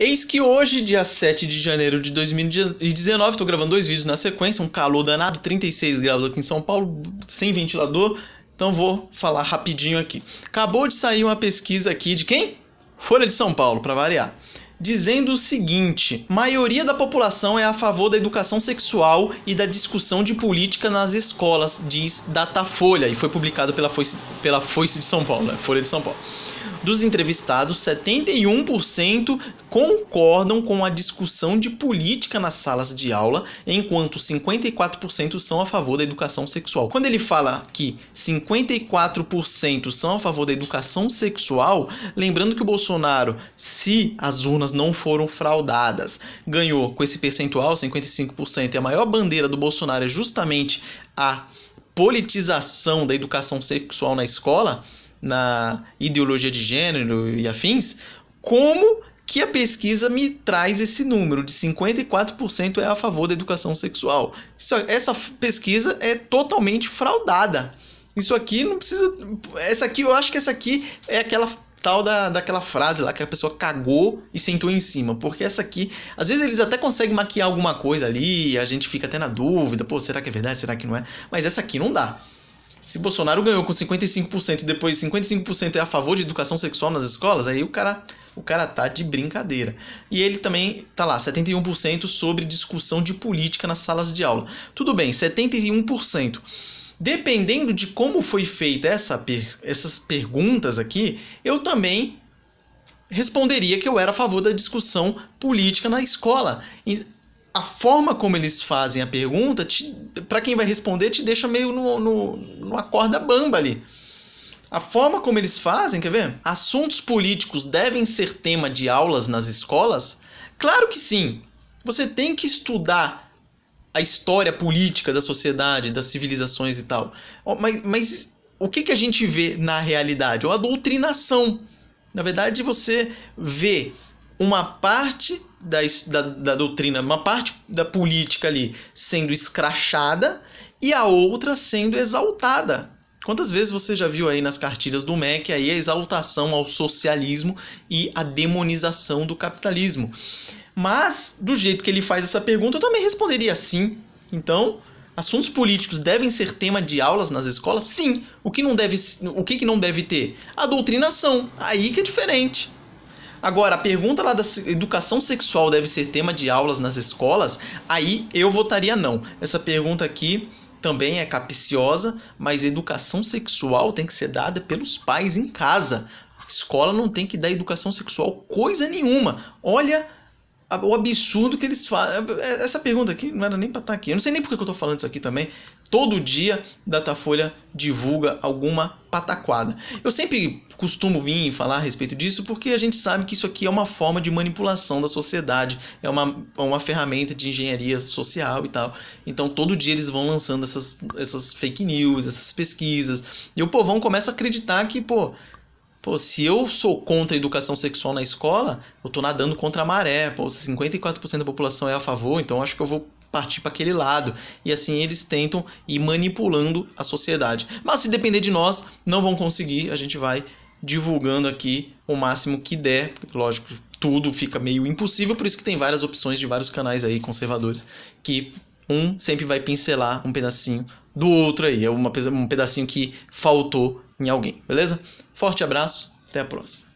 Eis que hoje, dia 7 de janeiro de 2019, estou gravando dois vídeos na sequência, um calor danado, 36 graus aqui em São Paulo, sem ventilador, então vou falar rapidinho aqui. Acabou de sair uma pesquisa aqui de quem? Folha de São Paulo, para variar dizendo o seguinte: maioria da população é a favor da educação sexual e da discussão de política nas escolas, diz Datafolha, e foi publicado pela Foice, pela Foice de São Paulo, né? Folha de São Paulo. Dos entrevistados, 71% concordam com a discussão de política nas salas de aula, enquanto 54% são a favor da educação sexual. Quando ele fala que 54% são a favor da educação sexual, lembrando que o Bolsonaro, se as urnas não foram fraudadas, ganhou com esse percentual, 55%, e a maior bandeira do Bolsonaro é justamente a politização da educação sexual na escola, na ideologia de gênero e afins, como que a pesquisa me traz esse número de 54% é a favor da educação sexual. Isso, essa pesquisa é totalmente fraudada. Isso aqui não precisa. Essa aqui, eu acho que essa aqui é aquela tal da, daquela frase lá que a pessoa cagou e sentou em cima. Porque essa aqui, às vezes eles até conseguem maquiar alguma coisa ali, a gente fica até na dúvida, pô, será que é verdade? Será que não é? Mas essa aqui não dá. Se Bolsonaro ganhou com 55% e depois 55% é a favor de educação sexual nas escolas, aí o cara, o cara tá de brincadeira. E ele também tá lá, 71% sobre discussão de política nas salas de aula. Tudo bem, 71%. Dependendo de como foi feita essa, essas perguntas aqui, eu também responderia que eu era a favor da discussão política na escola. E a forma como eles fazem a pergunta, para quem vai responder, te deixa meio no, no, numa corda bamba ali. A forma como eles fazem, quer ver? Assuntos políticos devem ser tema de aulas nas escolas? Claro que sim. Você tem que estudar a história política da sociedade, das civilizações e tal. Mas, mas o que, que a gente vê na realidade? A doutrinação. Na verdade, você vê uma parte da, da, da, doutrina, uma parte da política ali sendo escrachada e a outra sendo exaltada. Quantas vezes você já viu aí nas cartilhas do MEC aí a exaltação ao socialismo e a demonização do capitalismo? Mas, do jeito que ele faz essa pergunta, eu também responderia sim. Então, assuntos políticos devem ser tema de aulas nas escolas? Sim. O que não deve, o que, que não deve ter? A doutrinação. Aí que é diferente. Agora, a pergunta lá da educação sexual deve ser tema de aulas nas escolas, aí eu votaria não. Essa pergunta aqui também é capiciosa, mas educação sexual tem que ser dada pelos pais em casa. A escola não tem que dar educação sexual coisa nenhuma. Olha o absurdo que eles fazem. É, essa pergunta aqui não era nem para estar tá aqui. Eu não sei nem por que eu estou falando isso aqui também. Todo dia Datafolha divulga alguma pataquada. Eu sempre costumo vir falar a respeito disso porque a gente sabe que isso aqui é uma forma de manipulação da sociedade, é uma, é uma ferramenta de engenharia social e tal. Então todo dia eles vão lançando essas, essas fake news, essas pesquisas. E o povão começa a acreditar que, pô, Pô, se eu sou contra a educação sexual na escola, eu tô nadando contra a maré. Pô, 54% da população é a favor, então acho que eu vou partir para aquele lado. E assim eles tentam ir manipulando a sociedade. Mas se depender de nós, não vão conseguir. A gente vai divulgando aqui o máximo que der. Lógico, tudo fica meio impossível, por isso que tem várias opções de vários canais aí conservadores que um sempre vai pincelar um pedacinho do outro aí. É uma, um pedacinho que faltou em alguém, beleza? Forte abraço, até a próxima.